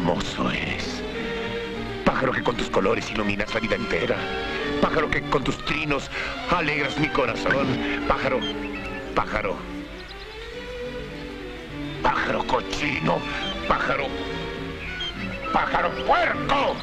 hermoso eres. Pájaro que con tus colores iluminas la vida entera. Pájaro que con tus trinos alegras mi corazón. Pájaro, pájaro. Pájaro cochino. Pájaro. Pájaro puerco.